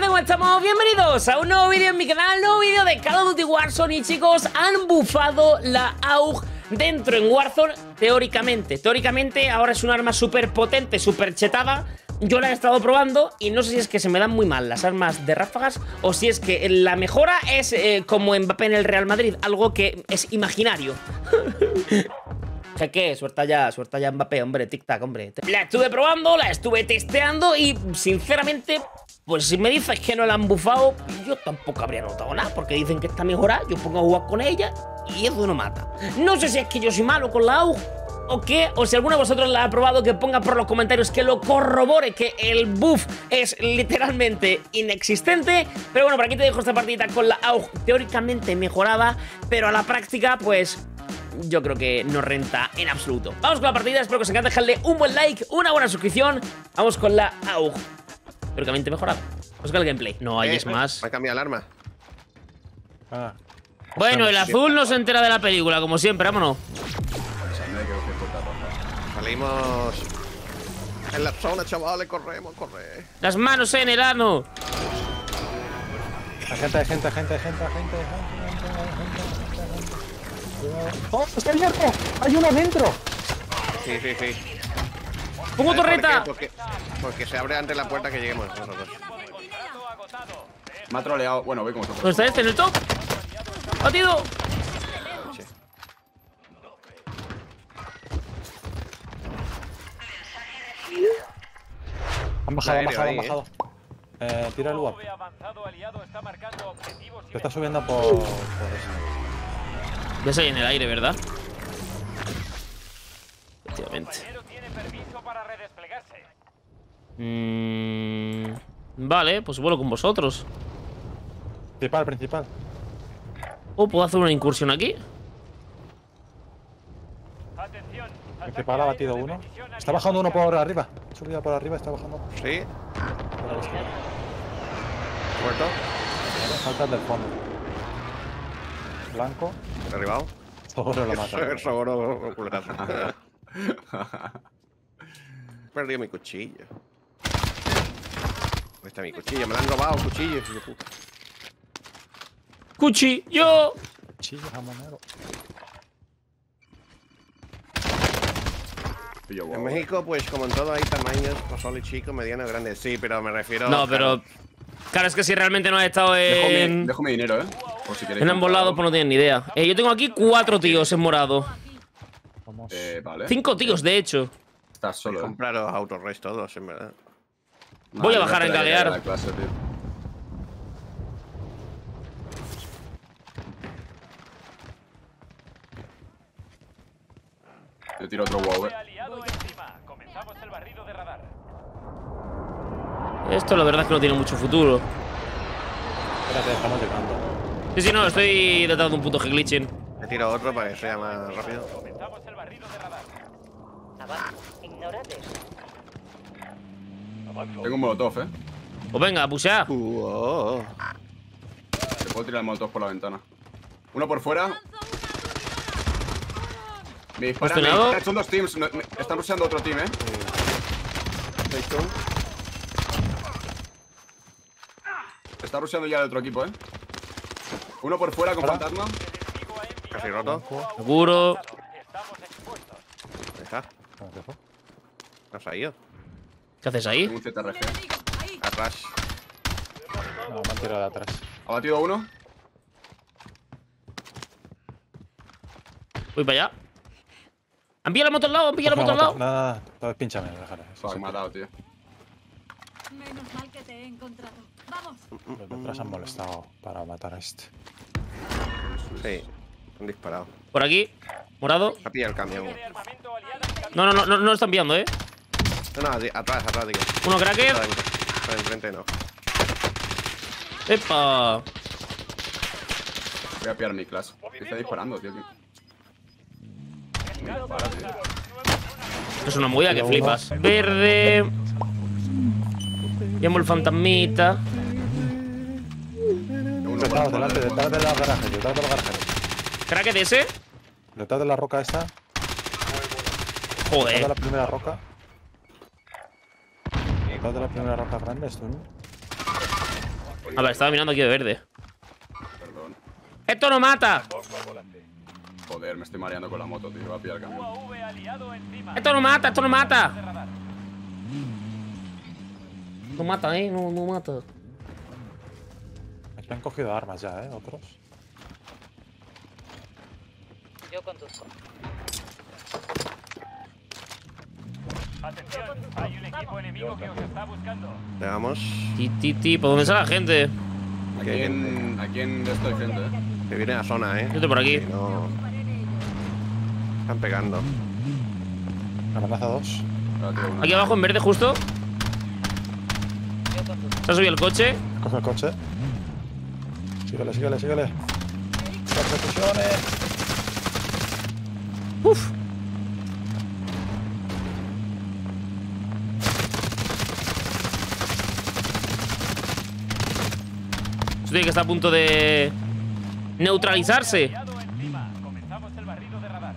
¿cómo estamos? Bienvenidos a un nuevo vídeo en mi canal, nuevo vídeo de Call of Duty Warzone Y chicos, han bufado la AUG dentro en Warzone teóricamente Teóricamente ahora es un arma súper potente, súper chetada yo la he estado probando y no sé si es que se me dan muy mal las armas de ráfagas o si es que la mejora es eh, como Mbappé en el Real Madrid, algo que es imaginario. ¿Qué qué? Suelta ya, suelta ya Mbappé, hombre, tic-tac, hombre. La estuve probando, la estuve testeando y, sinceramente, pues si me dices que no la han bufado, yo tampoco habría notado nada, porque dicen que está mejorada, yo pongo a jugar con ella y eso no mata. No sé si es que yo soy malo con la AUG o qué, o si alguno de vosotros la ha probado, que ponga por los comentarios que lo corrobore, que el buff es literalmente inexistente. Pero bueno, por aquí te dejo esta partida con la AUG teóricamente mejorada, pero a la práctica, pues yo creo que no renta en absoluto. Vamos con la partida, espero que os encante dejarle un buen like, una buena suscripción. Vamos con la AUG. Teóricamente mejorada. Vamos con el gameplay. No, hay Eh, es más. Me ha cambiado el arma. Ah, Bueno, el azul no se entera de la película, como siempre, vámonos. Salimos en la zona, chavales. Corremos, corre. Las manos en el ano. hay gente, hay gente, hay gente, hay gente, hay gente, hay gente, hay gente, hay gente, hay gente, hay gente. ¡Oh, está abierto! ¡Hay uno adentro! Sí, sí, sí. ¡Pongo ¿Sabes por torreta! qué? Porque, porque se abre antes la puerta que lleguemos nosotros. Me ha troleado. Bueno, voy con vosotros. ¿Dónde está este? ¿En el top? ¡Batido! Han bajado, han bajado, han bajado. Eh, tira el UAP. Te está subiendo por, por eso. Ya se en el aire, ¿verdad? Efectivamente. Redesplegarse. Mm, vale, pues vuelo con vosotros. Principal, principal. Oh, ¿puedo hacer una incursión aquí? Atención. Principal ha batido uno. Está bajando uno por arriba. Ha subido por arriba, está bajando. Sí. Muerto. Falta el del fondo. Blanco. Derribado. Seguro lo mata. Seguro Perdido mi cuchillo. ¿Dónde está mi cuchillo? Me lo han robado, cuchillo. hijo de puta. ¡Cuchi! ¡Yo! Chillo jamonero. En. México, pues como en todo hay tamaños, pues solo chico, mediano, grande. Sí, pero me refiero. No, pero. Claro, es que si realmente no has estado Dejo, mi, en. dejo mi dinero, eh. Por si queréis. En ambos lados, pues no tienen ni idea. Eh, yo tengo aquí cuatro tíos en morado. Vamos. Eh, vale. Cinco tíos, de hecho. Estás solo, eh. Compraros autorres todos, en verdad. Voy a bajar a la clase, tío. Yo tiro otro wow, eh. Esto la verdad es que no tiene mucho futuro. Espérate, estamos llegando. Sí, sí, no, estoy detrás de un puto glitching. Me tiro otro para que sea más rápido. Comenzamos el barrido de radar. Tengo un molotov, eh. Pues venga, pusea. Uh, oh, oh. Te puedo tirar el molotov por la ventana. Uno por fuera. Me disparan. me ¿Postionado? disparan. Son dos teams. no- me- están rusheando otro team, eh. Está rusheando ya el otro equipo, eh. Uno por fuera con Hola. fantasma. Casi roto. Seguro. Estamos expuestos. Está. Se ha ido. ¿Qué haces ahí? Un ZRG. Atrás. No, me han tirado de atrás. Ha batido uno. Voy para allá. ¿Han pillado la moto al lado? ¿Han pillado la moto al lado? Nada, nada, nada. Pínchame, déjale. Sí, Fuck, sí. me ha dado, tío. Menos mal que te he encontrado. Vamos. Los de atrás han molestado para matar a este. Sí. Han disparado. Por aquí. Morado. Ha pillado el camión. No, no, no, no, no lo están pillando, ¿eh? No, no, atrás, atrás, digo. Uno cracker. De- de enfrente, no. ¡Epa! Voy a pillar mi clase. ¿Qué está disparando, tío? Dispara, tío. Es una movida que flipas. Verde. Llamo el fantasmita. Detrás, delante, detrás de la garaje, detrás de la garaje. ¿Cracker de ese? Detrás de la roca esta, detrás de Joder. la primera roca. De la primera roca grande, esto, ¿no? A ver, estaba mirando aquí de verde. Perdón. ¡Esto no mata! Joder, me estoy mareando con la moto, tío. Voy a pillar el camión. ¡Esto no mata! ¡Esto no mata! No mata, eh. No, no mata. Aquí han cogido armas ya, ¿eh? Otros. Yo conduzco. Atención, hay un equipo enemigo que os está buscando. Veamos. Ti, ti, ti. ¿Por dónde está la gente? Aquí en, aquí en esto hay gente, eh. Que viene a la zona, eh. Yo estoy por aquí. Que no. Están pegando. Amenaza 2. Ahora tiro una. Aquí abajo, en verde, justo. Se ha subido el coche. Coge el coche. Síguele, síguele, síguele. Persecuciones. Uf. Esto tiene que estar a punto de neutralizarse. Radar.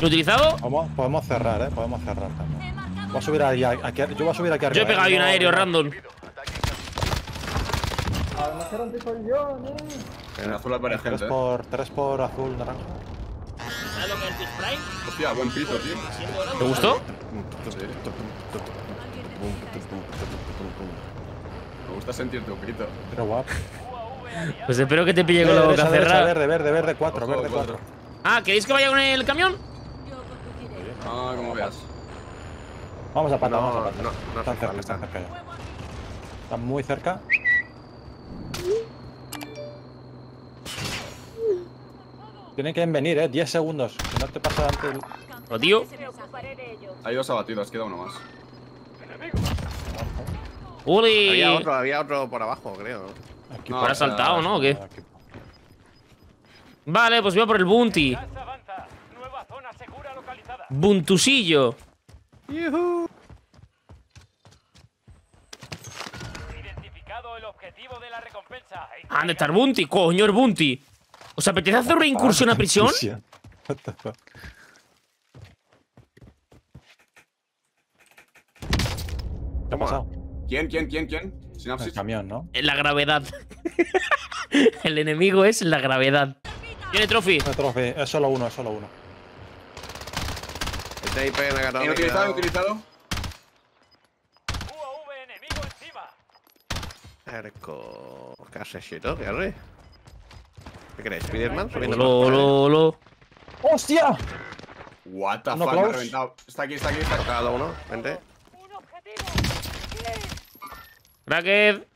¿Neutralizado? Podemos, podemos cerrar, ¿eh? Podemos cerrar también. Voy a subir ahí, aquí, yo voy a subir aquí arriba. Yo he pegado ahí ¿eh? un No, aéreo no. random. En azul Tres gente, eh. por, tres por azul, naranja. Hostia, buen piso, tío. ¿Te gustó? Sí. Gusta sentir tu grito. Pero guapo. Pues espero que te pille con la boca cerrada. Verde, verde, verde, cuatro, Ojo, verde, cuatro. cuatro. Ah, ¿queréis que vaya con el camión? Ah, como veas. Vamos a patar, No, vamos a patar. no, no están cerca, están cerca ya. Están muy cerca. Tienen que venir, eh. 10 segundos. Si no te pasa antes. Lo tío. Hay dos abatidos, queda uno más. ¡Uli! Había otro, había otro por abajo, creo. Aquí No, ¿Ahora ha o sea, saltado, no? ¿O qué? Aquí. Vale, pues voy a por el localizada. Buntusillo. Identificado el objetivo de la recompensa. Ah, ¿Dónde está el Bounty? Coño, el Bounty. ¿Os apetece hacer una incursión a prisión? ¿Qué ha pasado? ¿Quién, quién, quién, quién? El Sinapsis. camión, ¿no? La gravedad. el enemigo es la gravedad. Tiene trophy. Un trofeo. Es solo uno, es solo uno. Este IP en la gata. Inutilizado, inutilizado. UAV enemigo encima. Erco. ¿Qué has hecho, ¿Qué haces? ¿Qué crees? ¿Spiderman? Lo, lo, lo. ¡Hostia! What the fuck, me ha reventado. Está aquí, está aquí, está aquí. Cada uno, vente. Cracked.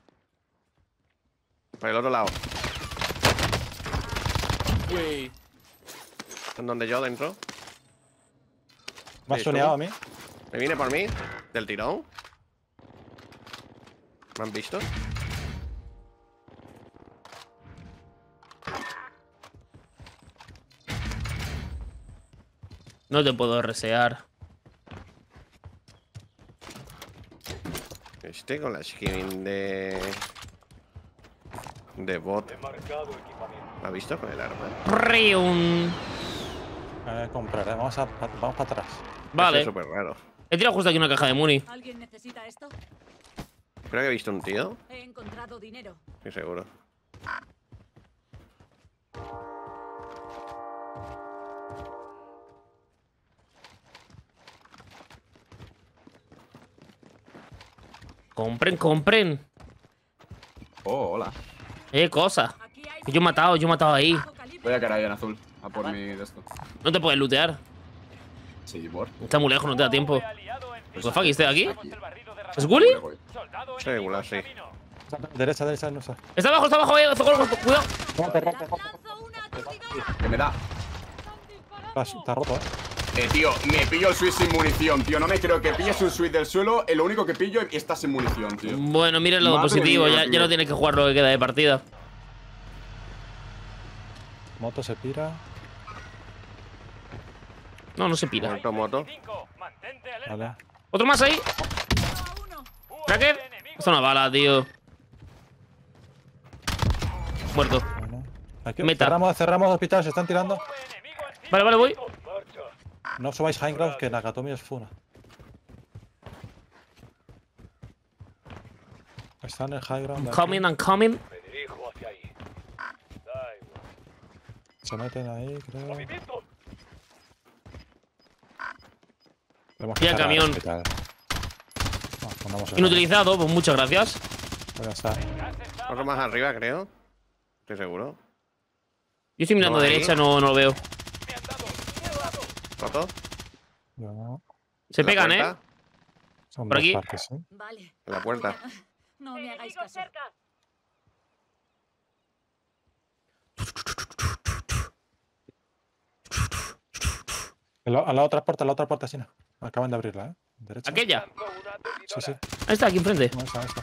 Por el otro lado. ¿En donde yo dentro? Me has soneado a mí. ¿Me viene por mí? ¿Del tirón? ¿Me han visto? No te puedo resear. Este con la skin de... De bot. ¿Me ha visto con el arma? Rium. Eh, compraré. Vamos, a, vamos para atrás. Vale. Es súper raro. He tirado justo aquí una caja de Muni. ¿Alguien necesita esto? Creo que he visto un tío. He encontrado dinero. Estoy seguro. Compren, compren. Oh, hola. Eh, cosa. Yo he matado, yo he matado ahí. Voy a caer ahí en azul. A por mi de esto. No te puedes lootear. Sí, por. Está muy lejos, no te da tiempo. UAV aliado encima. Pues fuck, ¿este aquí? ¿Es Gully? Sí, en sí. Derecha, derecha, no sé. Está abajo, está abajo, eh. Cuidado. Que me da. Está, está roto, eh. Eh, tío, me pillo el switch sin munición, tío. No me creo que pilles un switch del suelo. eh, Lo único que pillo y está sin munición, tío. Bueno, miren lo positivo. mía, Ya, no tienes que jugar lo que queda de partida. Moto se pira. No, no se pira. Moto. 25. Mantente alerta. Vale. ¿Otro más ahí? ¿Cracker? enemigo. Esto es una bala, tío. Muerto. Bueno. Aquí, Meta. Cerramos, cerramos hospital, se están tirando. Vale, vale, voy. No subáis high ground, que Nakatomi es funa. Está en el high ground. I'm coming, I'm coming. Me dirijo hacia ahí. Se meten ahí, creo. ¡Movimiento! Y el camión. No, el- Inutilizado, pues muchas gracias. Pues ya está. Gas está Otro más arriba, creo. Estoy seguro. Yo estoy mirando No, derecha, no, no lo veo. Yo no. Se ¿En la pegan, ¿eh? Son Por dos aquí. partes, ¿sí? Vale. En la puerta. No me hagáis ¡Enemigo caso. A la otra puerta, a la otra puerta, sí. no. Acaban de abrirla, ¿eh? Derecha. Aquella. Sí, sí. Ahí está, aquí enfrente. No, esta, esta.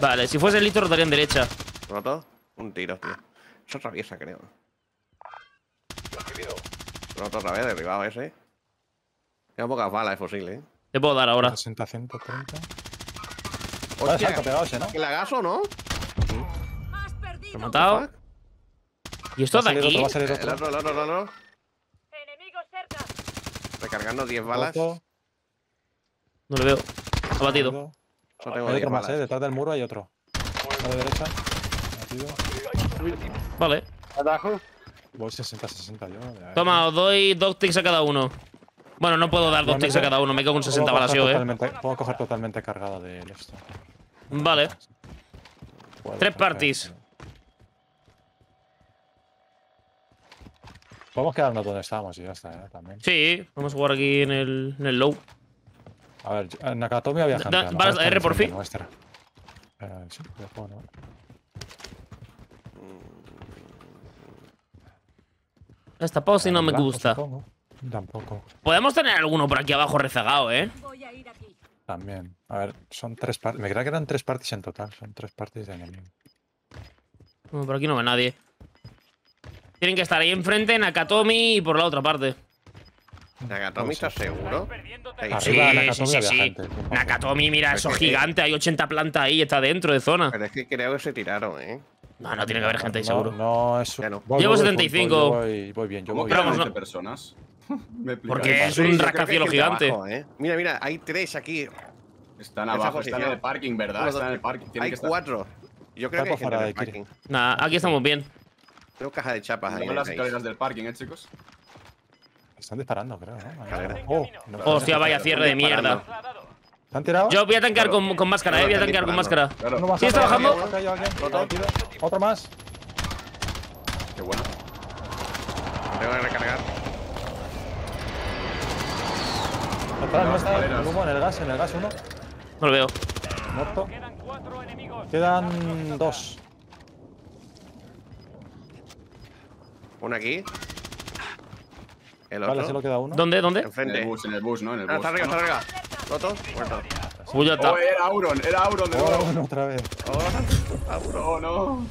Vale, si fuese el litro rotaría en derecha. ¿Roto? Un tiro, tío. Eso atraviesa, creo. Roto otra vez, derribado ese. Quedan pocas balas, es posible, ¿eh? Te puedo dar ahora. 60, 130. Ah, Hostia, salto pegado ese, ¿no? ¿El agaso, no? Perdido. Lo he matado. ¿Y esto de aquí? otro, va a salir El otro. otro, el otro, el otro. ¡Enemigo cerca! Recargando 10 balas. Roto, No lo veo. Roto. Solo tengo Hay 10 otro más, ¿eh? Detrás del muro hay otro. A la derecha. Batido. Vale. Voy 60, 60 yo. Toma, os doy dos ticks a cada uno. Bueno, no puedo dar dos ticks a cada uno, me cago en puedo 60 balas coger yo, eh. Puedo coger totalmente cargado del esto. Vale. Puedo Tres parties. Podemos quedarnos donde estábamos y ya está, ¿eh? También. Sí, vamos a jugar aquí en el, en el low. A ver, en Nakatomi había gente. ¿vas R por fin? Eh, sí, ya ¿no? Esta pose no me Blanco, gusta. supongo. Tampoco. Podemos tener alguno por aquí abajo rezagado, ¿eh? Voy a ir aquí. También. A ver, son tres partes. Me creía que eran tres partes en total. Son tres partes de enemigo. No, por aquí no ve nadie. Tienen que estar ahí enfrente, Nakatomi y por la otra parte. Nakatomi, ¿estás seguro? Sí, Arriba de sí, Nakatomi sí, sí. Nakatomi, mira, eso Es gigante. Hay 80 plantas ahí, está dentro de zona. Pero es que creo que se tiraron, ¿eh? No, no tiene que haber gente ahí, No, seguro. No, es. No. voy- Llevo voy, voy, 75. Voy, voy, voy bien, yo ¿Cómo voy Pero bien. vamos, 11 no- personas? Me. Porque es un rascacielos gigante. abajo, ¿eh? Mira, mira, hay tres aquí. Están abajo, están en el parking, ¿verdad? Están en el parking. Tienen Hay que estar. cuatro. Yo creo Está que hay de parking. Nah, aquí estamos bien. Tengo caja de chapas ahí. Las escaleras del parking, ¿eh, chicos? Están disparando, creo, ¿no? Escalera. Oh, no, Hostia, vaya cierre de mierda. Trasladado. ¿Se han tirado? Yo voy a tanquear con, con máscara, eh. Voy a tanquear con máscara. Claro. Más Sí, está atrás, bajando. ha caído alguien. Rápido. Otro más. Qué bueno. Tengo que recargar. Atrás, no está. El humo, en el gas, en el gas uno. No lo veo. Muerto. Quedan cuatro enemigos. Quedan dos. Uno aquí. El Vale, otro. solo queda uno. ¿Dónde? ¿Dónde? En el Enfrente. bus, en el bus, ¿no? En el Ah, bus. está arriba, está arriba. ¿Roto? Muerto. Uy, ya está. Oh, era Auron, era Auron de Oh, nuevo. uno otra vez. Oh, no.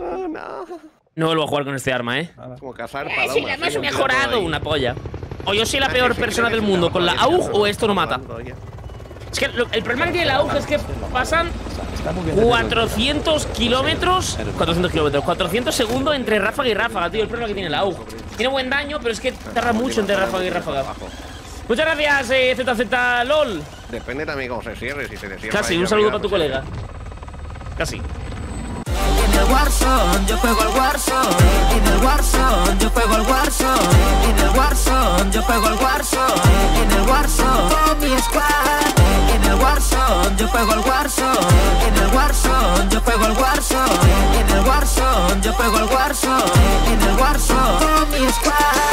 Oh, no. No vuelvo a jugar con este arma, eh. Como cazar Eh, palomas. sí, un mejorado una polla. O yo soy la Ah, peor persona del mundo, con la AUG o esto no mata. Es que lo- el problema que tiene la AUG es que pasan Está muy bien tenerlo. 400 kilómetros. 400 kilómetros, 400 segundos entre ráfaga y ráfaga, tío. El problema que tiene la AUG. Tiene buen daño, pero es que tarda mucho entre ráfaga y ráfaga. Muchas gracias, eh, ZZ LOL. Depende también cómo se cierre, si se le cierra. Casi, un saludo para tu pues, colega. Casi. En el Warzone, yo juego al Warzone. En el Warzone, yo juego al Warzone. En el Warzone, yo juego al Warzone. En el Warzone, con mi squad. En el Warzone, yo juego al Warzone. En el Warzone, yo juego al Warzone. En el Warzone, yo juego al Warzone. En el Warzone, con mi squad.